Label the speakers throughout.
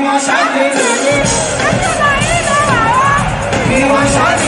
Speaker 1: 我想你，你己相一我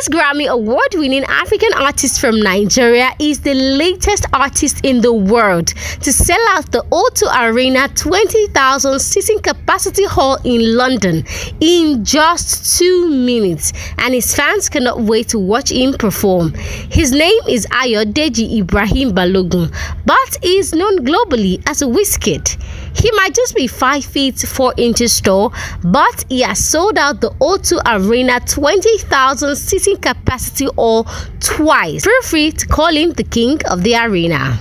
Speaker 1: This Grammy award winning African artist from Nigeria is the latest artist in the world to sell out the O2 Arena 20,000 seating capacity hall in London in just two minutes, and his fans cannot wait to watch him perform. His name is Ayodeji Ibrahim Balogun, but is known globally as a Wizkid. He might just be 5 feet 4 inches tall, but he has sold out the O2 Arena 20,000 seating capacity all twice. Feel free to call him the king of the arena.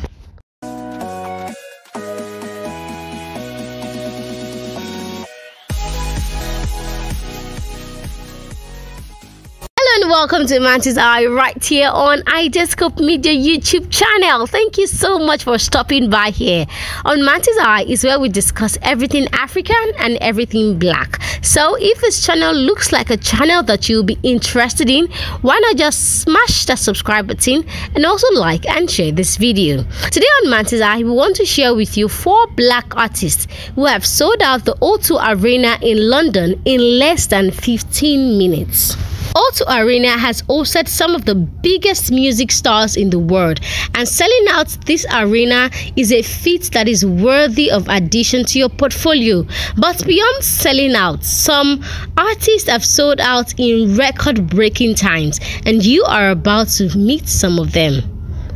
Speaker 1: Hello and welcome to Mantis Eye right here on iDEASCOPE Media YouTube channel. Thank you so much for stopping by here. On Mantis Eye is where we discuss everything African and everything black. So if this channel looks like a channel that you'll be interested in, why not just smash that subscribe button and also like and share this video. Today on Mantis Eye, we want to share with you four black artists who have sold out the O2 Arena in London in less than 15 minutes. O2 Arena has hosted some of the biggest music stars in the world, and selling out this arena is a feat that is worthy of addition to your portfolio. But beyond selling out, some artists have sold out in record breaking times, and you are about to meet some of them.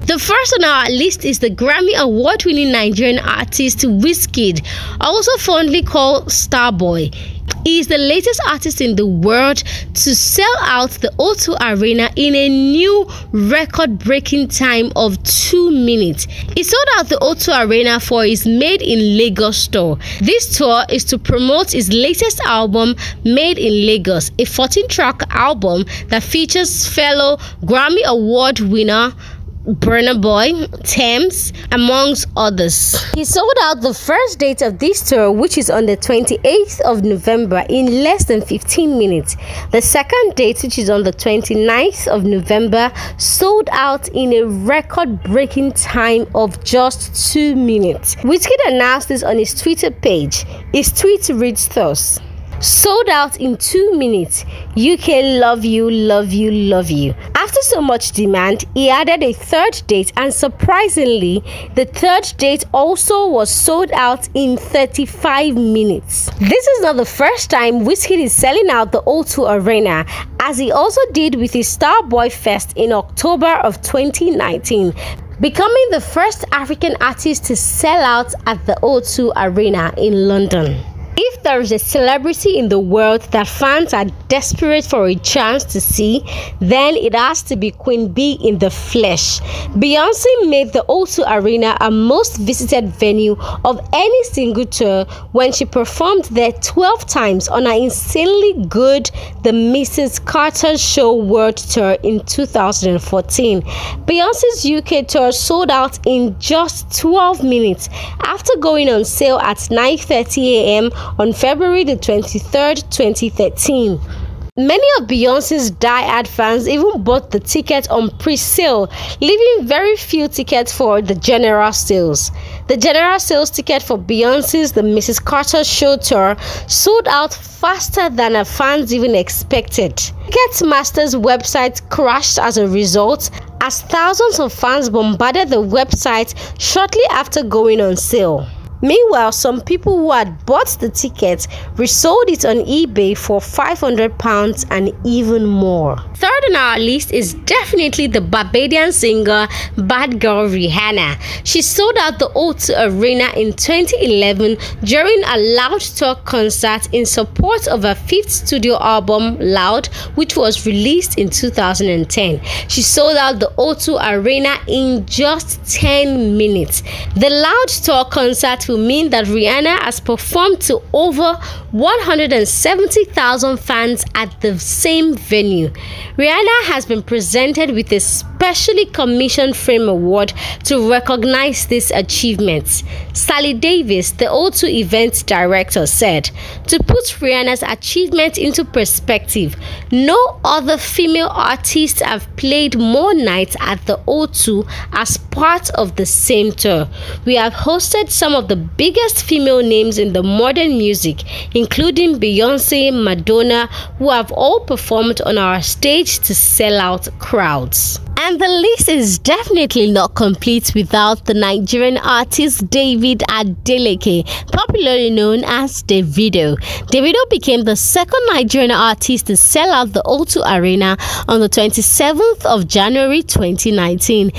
Speaker 1: The first on our list is the Grammy Award winning Nigerian artist Wizkid, also fondly called Starboy. Is the latest artist in the world to sell out the O2 Arena in a new record breaking time of 2 minutes. He sold out the O2 Arena for his Made in Lagos tour. This tour is to promote his latest album, Made in Lagos, a 14 track album that features fellow Grammy Award winner. Burna Boy, Tems, amongst others. He sold out the first date of this tour, which is on the 28th of November, in less than 15 minutes. The second date, which is on the 29th of November, sold out in a record breaking time of just two minutes. Wizkid announced this on his Twitter page. His tweet reads thus. Sold out in two minutes. UK love you, love you, love you. After so much demand, he added a third date, and surprisingly, the third date also was sold out in 35 minutes. This is not the first time Wizkid is selling out the O2 Arena, as he also did with his Starboy Fest in October of 2019 becoming the first African artist to sell out at the O2 Arena in London. There is a celebrity in the world that fans are desperate for a chance to see, then it has to be Queen Bee in the flesh. Beyonce made the O2 Arena a most visited venue of any single tour when she performed there 12 times on her insanely good The Mrs. Carter Show World Tour in 2014. Beyonce's UK tour sold out in just 12 minutes after going on sale at 9:30 a.m on February the 23rd, 2013. Many of Beyonce's die-hard fans even bought the ticket on pre-sale, leaving very few tickets for the general sales. The general sales ticket for Beyonce's The Mrs. Carter Show Tour sold out faster than her fans even expected. Ticketmaster's website crashed as a result, as thousands of fans bombarded the website shortly after going on sale. Meanwhile, some people who had bought the ticket resold it on eBay for £500 and even more. Third on our list is definitely the Barbadian singer Bad Girl Rihanna. She sold out the O2 Arena in 2011 during a Loud Tour concert in support of her fifth studio album, Loud, which was released in 2010. She sold out the O2 Arena in just 10 minutes. The Loud Tour concert will mean that Rihanna has performed to over 170,000 fans at the same venue. Rihanna has been presented with a specially commissioned Frame Award to recognize this achievement. Sally Davis, the O2 event director, said, To put Rihanna's achievement into perspective, no other female artists have played more nights at the O2 as part of the same tour. We have hosted some of the biggest female names in the modern music, including Beyonce, Madonna, who have all performed on our stage to sell out crowds. And the list is definitely not complete without the Nigerian artist David Adeleke, popularly known as Davido. Davido became the second Nigerian artist to sell out the O2 Arena on the 27th of January 2019.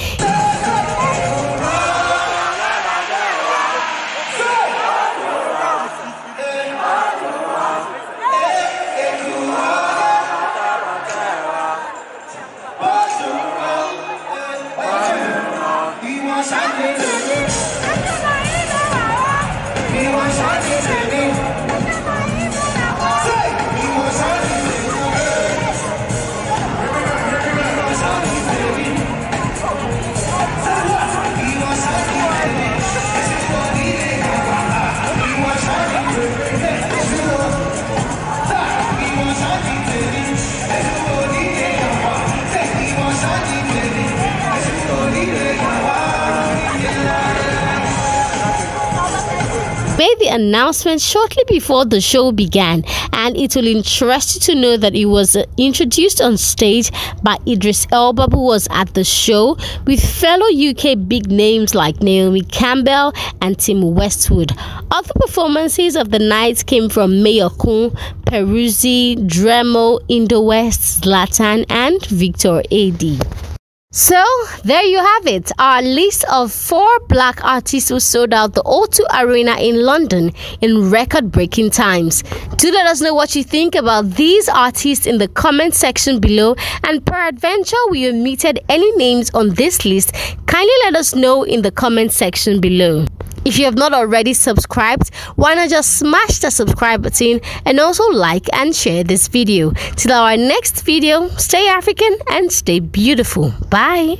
Speaker 1: Announcement shortly before the show began, and it will interest you to know that it was uh, introduced on stage by Idris Elba, who was at the show with fellow UK big names like Naomi Campbell and Tim Westwood. Other performances of the night came from Mayorkun, Peruzzi, Dremo, Idowest, Zlatan, and Victor A.D. So, there you have it, our list of four black artists who sold out the O2 Arena in London in record breaking times. Do let us know what you think about these artists in the comment section below, and peradventure we omitted any names on this list, kindly let us know in the comment section below. If you have not already subscribed, why not just smash the subscribe button and also like and share this video. Till our next video, stay African and stay beautiful. Bye.